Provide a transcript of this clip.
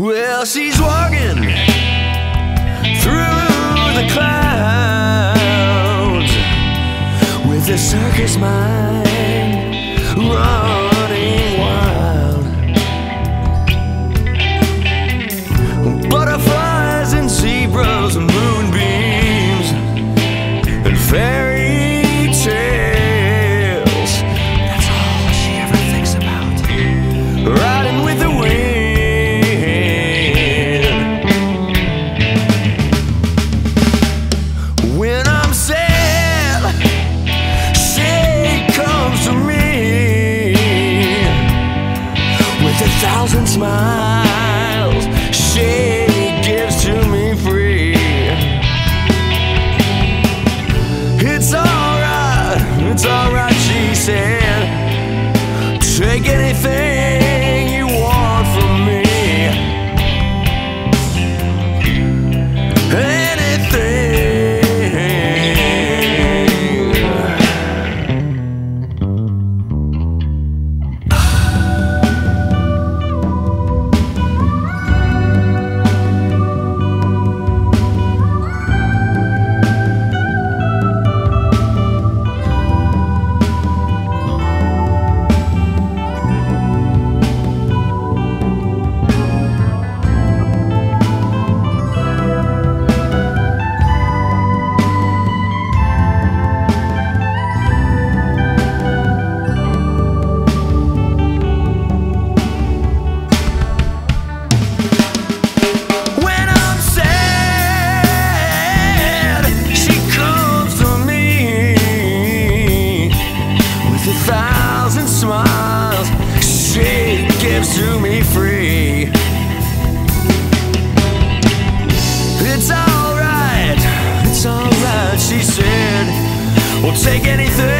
Well, she's walking through the clouds with a circus mind. take anything